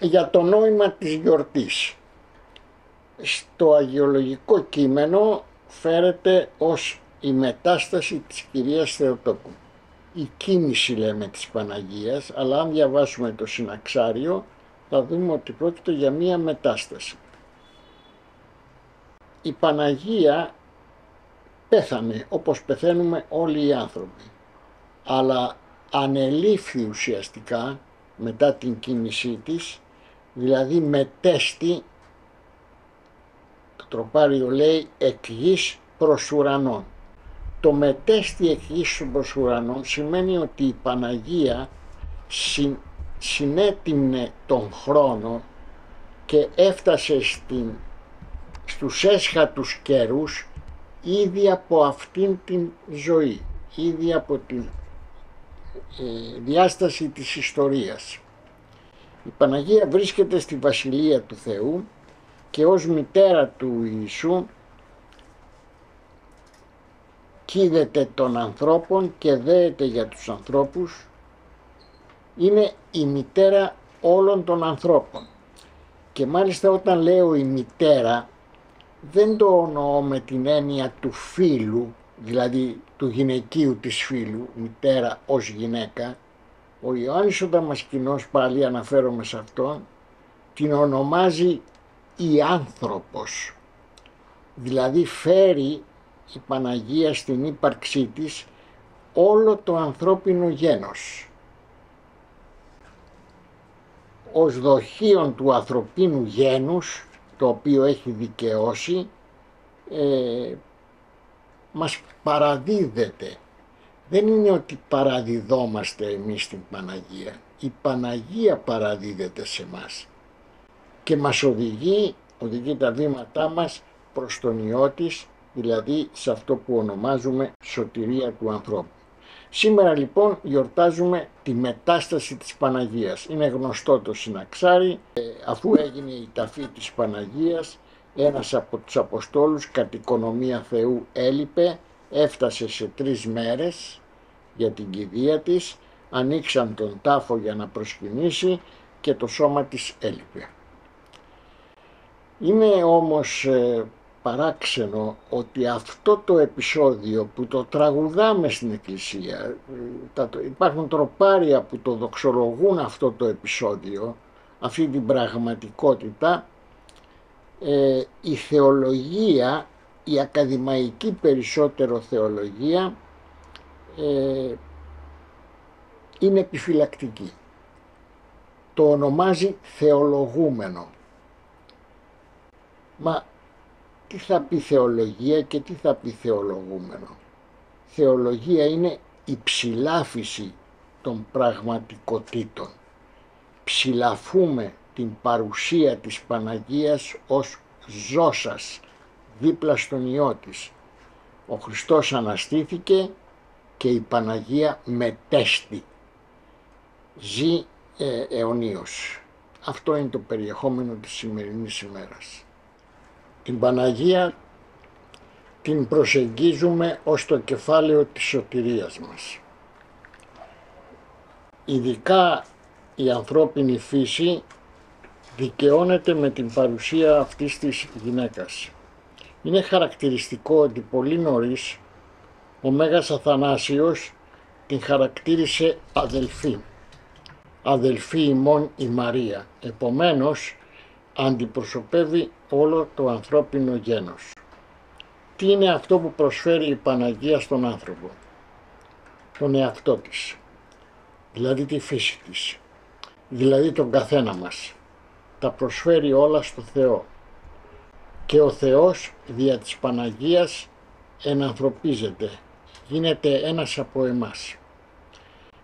για το νόημα της γιορτής. Στο αγιολογικό κείμενο φέρεται ως η μετάσταση της Κυρίας Θεοτόκου. Η κίνηση λέμε της Παναγίας, αλλά αν διαβάσουμε το συναξάριο θα δούμε ότι πρόκειται για μία μετάσταση. Η Παναγία πέθανε όπως πεθαίνουμε όλοι οι άνθρωποι, αλλά ανελήφθη ουσιαστικά μετά την κίνησή της, δηλαδή μετέστη, το τροπάριο λέει εκ γης προς ουρανόν. Το μετέστη εκ γης προς ουρανόν σημαίνει ότι η Παναγία συν, συνέτειμνε τον χρόνο και έφτασε στην, στους έσχατους καιρούς ήδη από αυτήν την ζωή, ήδη από τη ε, διάσταση της ιστορίας. Η Παναγία βρίσκεται στη Βασιλεία του Θεού και ως μητέρα του Ιησού κίδεται των ανθρώπων και δέεται για τους ανθρώπους είναι η μητέρα όλων των ανθρώπων και μάλιστα όταν λέω η μητέρα δεν το εννοώ με την έννοια του φίλου, δηλαδή του γυναικείου της φίλου, μητέρα ως γυναίκα. Ο Ιωάννης ο Δαμασκηνός, πάλι αναφέρομαι σε αυτόν, την ονομάζει η άνθρωπος. Δηλαδή φέρει η Παναγία στην ύπαρξή της όλο το ανθρώπινο γένος. Ως δοχείον του ανθρωπίνου γένους το οποίο έχει δικαιώσει ε, μας παραδίδεται. Δεν είναι ότι παραδιδόμαστε εμείς στην Παναγία. Η Παναγία παραδίδεται σε μας και μας οδηγεί, οδηγεί τα βήματά μας προς τον Υιό της, δηλαδή σε αυτό που ονομάζουμε σωτηρία του ανθρώπου. Σήμερα λοιπόν γιορτάζουμε τη μετάσταση της Παναγίας. Είναι γνωστό το συναξάρι, ε, αφού έγινε η ταφή της Παναγίας, ένας από τους Αποστόλους κατ' οικονομία Θεού έλειπε, έφτασε σε τρεις μέρες για την κηδεία της, ανοίξαν τον τάφο για να προσκυνήσει και το σώμα της έλειπε. Είναι όμως ε, παράξενο ότι αυτό το επεισόδιο που το τραγουδάμε στην εκκλησία, υπάρχουν τροπάρια που το δοξολογούν αυτό το επεισόδιο, αυτή την πραγματικότητα, ε, η θεολογία, η ακαδημαϊκή περισσότερο θεολογία ε, είναι επιφυλακτική. Το ονομάζει θεολογούμενο. Μα τι θα πει θεολογία και τι θα πει θεολογούμενο; Θεολογία είναι η ψηλάφιση των πραγματικοτήτων. Ψηλαφούμε την παρουσία της Παναγίας ως ζώσας δίπλα στον Υιό της. Ο Χριστός αναστήθηκε και η Παναγία μετέστη. Ζει ε, αιωνίως. Αυτό είναι το περιεχόμενο της σημερινής ημέρας. Την Παναγία την προσεγγίζουμε ως το κεφάλαιο της σωτηρίας μας. Ειδικά η ανθρώπινη φύση δικαιώνεται με την παρουσία αυτής της γυναίκας. Είναι χαρακτηριστικό ότι πολύ νωρίς ο Μέγας Αθανάσιος την χαρακτήρισε αδελφή. Αδελφή ημών η Μαρία. Επομένως αντιπροσωπεύει όλο το ανθρώπινο γένος. Τι είναι αυτό που προσφέρει η Παναγία στον άνθρωπο; Τον εαυτό της. Δηλαδή τη φύση της. Δηλαδή τον καθένα μας. Τα προσφέρει όλα στο Θεό. Και ο Θεός δια της Παναγίας ενανθρωπίζεται. Γίνεται ένας από εμάς.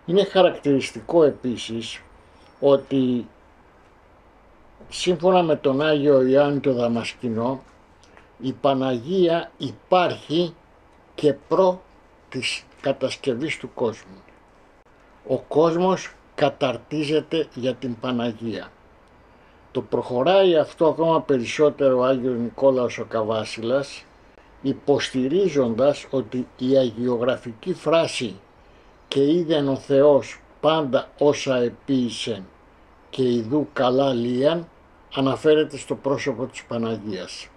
Είναι χαρακτηριστικό επίσης ότι σύμφωνα με τον Άγιο Ιωάννη το Δαμασκηνό η Παναγία υπάρχει και προ της κατασκευής του κόσμου. Ο κόσμος καταρτίζεται για την Παναγία. Το προχωράει αυτό ακόμα περισσότερο ο Άγιος Νικόλαος ο Καβάσιλας υποστηρίζοντας ότι η αγιογραφική φράση «και είδεν ο Θεός πάντα όσα επίησεν και ιδού καλά λίαν αναφέρεται στο πρόσωπο της Παναγίας.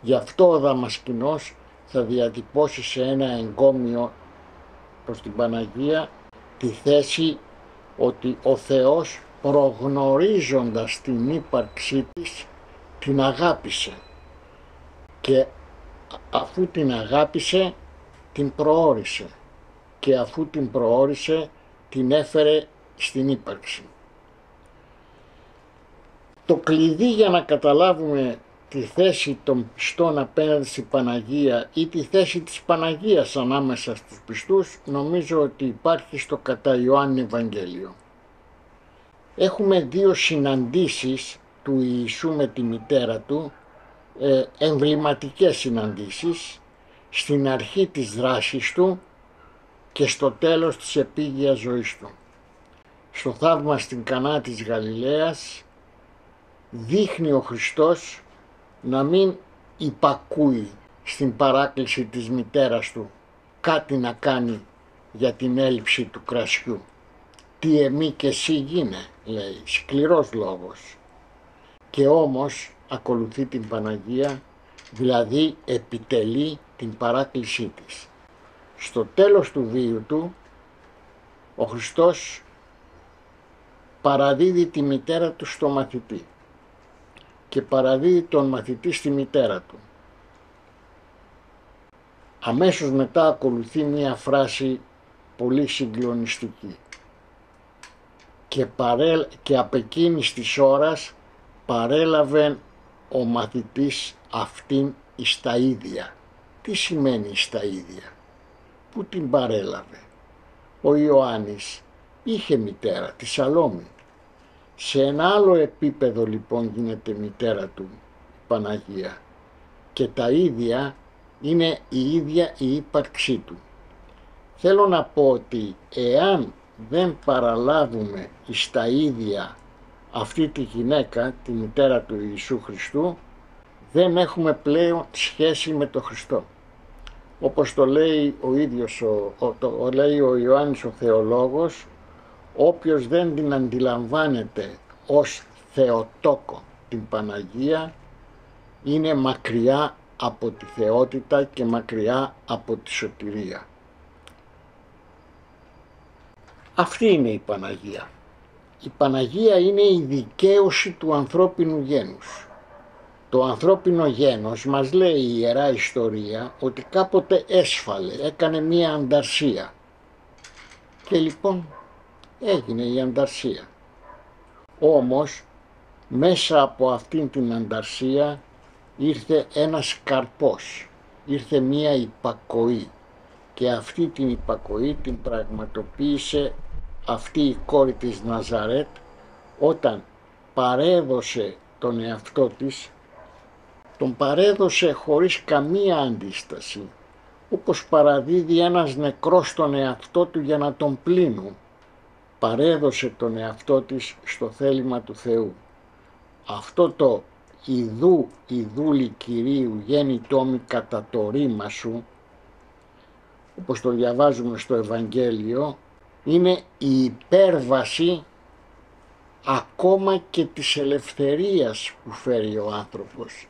Γι' αυτό ο Δαμασκηνός θα διατυπώσει σε ένα εγκόμιο προς την Παναγία τη θέση ότι ο Θεός προγνωρίζοντας την ύπαρξή της την αγάπησε και αφού την αγάπησε την προόρισε και αφού την προόρισε την έφερε στην ύπαρξη. Το κλειδί για να καταλάβουμε τη θέση των πιστών απέναντι στην Παναγία ή τη θέση της Παναγίας ανάμεσα στους πιστούς νομίζω ότι υπάρχει στο κατά Ιωάννη Ευαγγέλιο. Έχουμε δύο συναντήσεις του Ιησού με τη μητέρα του, ε, εμβληματικές συναντήσεις, στην αρχή της δράσης του και στο τέλος της επίγειας ζωής του. Στο θαύμα στην Κανά της Γαλιλαίας δείχνει ο Χριστός να μην υπακούει στην παράκληση της μητέρας του κάτι να κάνει για την έλλειψη του κρασιού. Τι εμεί και εσύ γίνε, λέει, σκληρός λόγος. Και όμως ακολουθεί την Παναγία, δηλαδή επιτελεί την παράκλησή της. Στο τέλος του βίου του, ο Χριστός παραδίδει τη μητέρα του στο μαθητή και παραδίδει τον μαθητή στη μητέρα του. Αμέσως μετά ακολουθεί μία φράση πολύ συγκλονιστική και, παρέ, και απ' εκείνης της ώρας παρέλαβε ο μαθητής αυτήν εις τα ίδια. Τι σημαίνει εις τα ίδια; Πού την παρέλαβε. Ο Ιωάννης είχε μητέρα, τη Σαλόμη. Σε ένα άλλο επίπεδο λοιπόν γίνεται μητέρα του Παναγία και τα ίδια είναι η ίδια η ύπαρξή του. Θέλω να πω ότι εάν δεν παραλάβουμε στα ίδια αυτή τη γυναίκα, τη μητέρα του Ιησού Χριστού, δεν έχουμε πλέον σχέση με τον Χριστό. Όπως το λέει ο ίδιος, ο, το, λέει ο Ιωάννης ο Θεολόγος, όποιος δεν την αντιλαμβάνεται ως Θεοτόκο την Παναγία είναι μακριά από τη θεότητα και μακριά από τη σωτηρία. Αυτή είναι η Παναγία. Η Παναγία είναι η δικαίωση του ανθρώπινου γένους. Το ανθρώπινο γένος μας λέει η Ιερά Ιστορία ότι κάποτε έσφαλε, έκανε μία ανταρσία. Και λοιπόν έγινε η ανταρσία. Όμως μέσα από αυτήν την ανταρσία ήρθε ένας καρπός, ήρθε μία υπακοή και αυτή την υπακοή την πραγματοποίησε αυτή η κόρη της Ναζαρέτ όταν παρέδωσε τον εαυτό της τον παρέδωσε χωρίς καμία αντίσταση όπως παραδίδει ένας νεκρός τον εαυτό του για να τον πλύνουν παρέδωσε τον εαυτό της στο θέλημα του Θεού. Αυτό το «Ιδού, Ιδούλη Κυρίου γέννη τόμη κατά το ρήμα σου» όπως το διαβάζουμε στο Ευαγγέλιο είναι η υπέρβαση ακόμα και της ελευθερίας που φέρει ο άνθρωπος.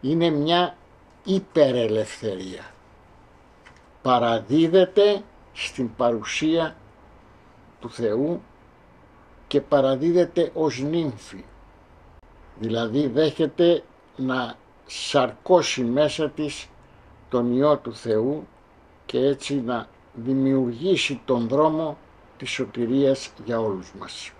Είναι μια υπερελευθερία. Παραδίδεται στην παρουσία του Θεού και παραδίδεται ως νύμφη. Δηλαδή δέχεται να σαρκώσει μέσα της τον Υιό του Θεού και έτσι να δημιουργήσει τον δρόμο της σωτηρίας για όλους μας.